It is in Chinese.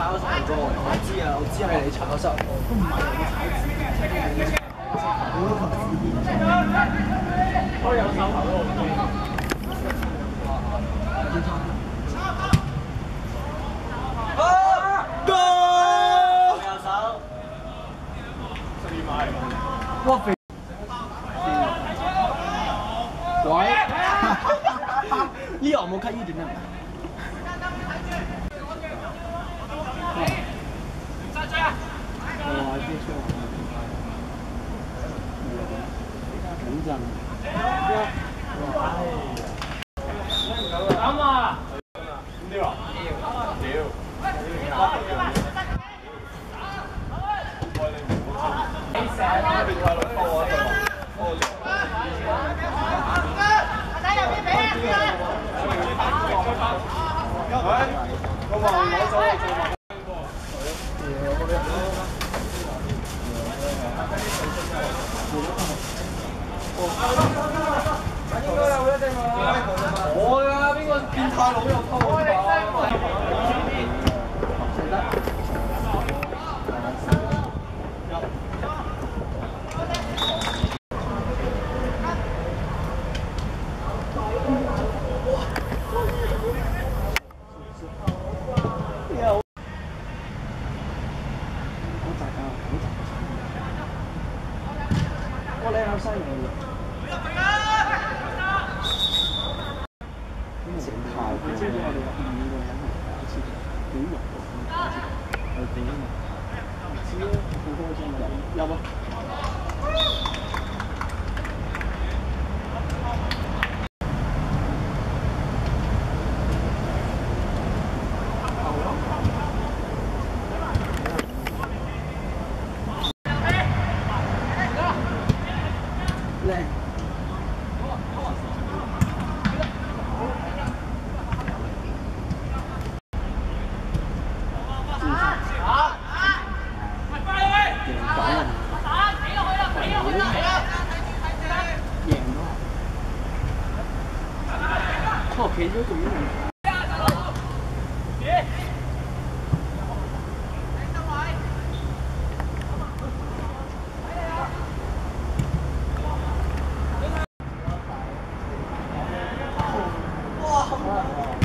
我知啊，我知係你炒手，都唔係我炒字，我有手頭咯。Go！右手，十二碼。哇！肥喂，呢個我冇 cut 呢點啊？哇！啲個變態佬又偷我食得。我靚有犀利排佢知唔知我哋五個人好似屌肉咁，去點啊？唔知啊，好開心啊！有冇？Học 怎么用？Oh,